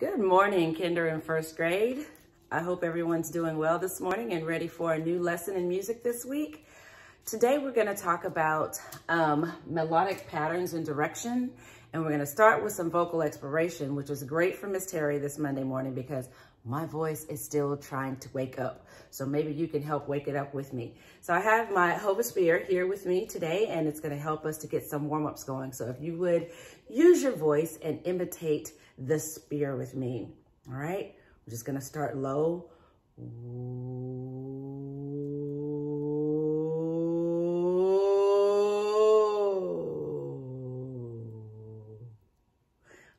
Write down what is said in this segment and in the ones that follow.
Good morning, kinder and first grade. I hope everyone's doing well this morning and ready for a new lesson in music this week. Today we're gonna talk about um, melodic patterns and direction, and we're gonna start with some vocal exploration, which is great for Miss Terry this Monday morning because my voice is still trying to wake up. So maybe you can help wake it up with me. So I have my Hoberman sphere here with me today, and it's gonna help us to get some warm-ups going. So if you would use your voice and imitate the spear with me, all right? We're just gonna start low.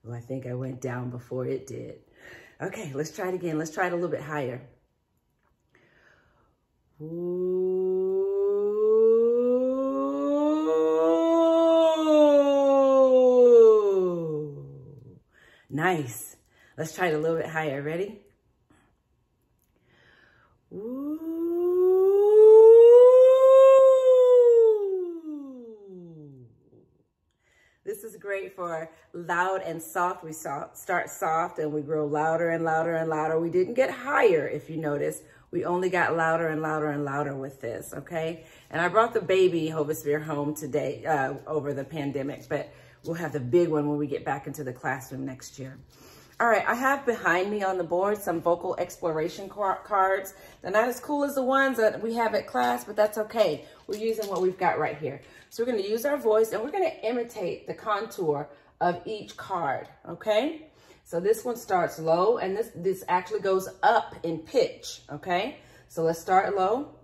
Oh, I think I went down before it did. Okay, let's try it again. Let's try it a little bit higher. Nice. Let's try it a little bit higher. Ready? This is great for loud and soft. We start soft and we grow louder and louder and louder. We didn't get higher, if you notice. We only got louder and louder and louder with this, okay? And I brought the baby Hoberman sphere home today uh, over the pandemic, but we'll have the big one when we get back into the classroom next year. All right, I have behind me on the board some vocal exploration cards. They're not as cool as the ones that we have at class, but that's okay. We're using what we've got right here. So we're gonna use our voice and we're gonna imitate the contour of each card, okay? So this one starts low and this, this actually goes up in pitch, okay? So let's start low.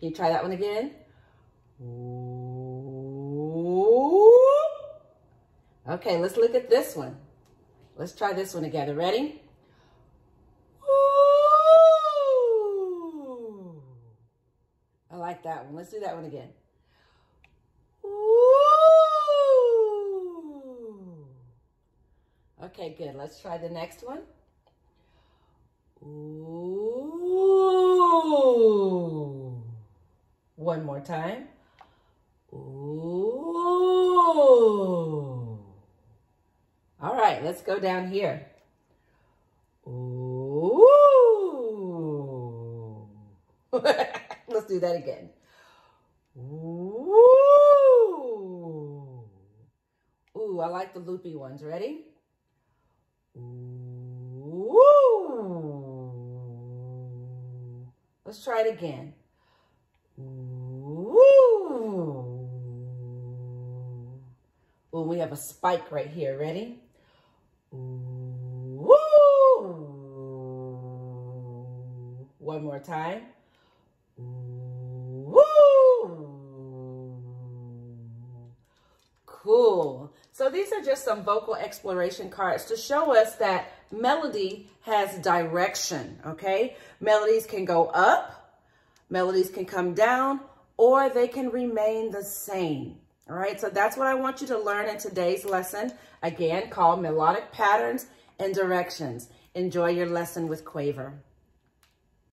Can you try that one again? Okay, let's look at this one. Let's try this one together. Ready? I like that one. Let's do that one again. Okay, good. Let's try the next one. One more time. Ooh. All right, let's go down here. Ooh. let's do that again. Ooh. Ooh, I like the loopy ones. Ready? Ooh. Let's try it again. Ooh. Ooh, we have a spike right here. Ready? One more time. Ooh. Cool. So these are just some vocal exploration cards to show us that melody has direction, okay? Melodies can go up, melodies can come down, or they can remain the same. All right, so that's what I want you to learn in today's lesson, again, called Melodic Patterns and Directions. Enjoy your lesson with Quaver.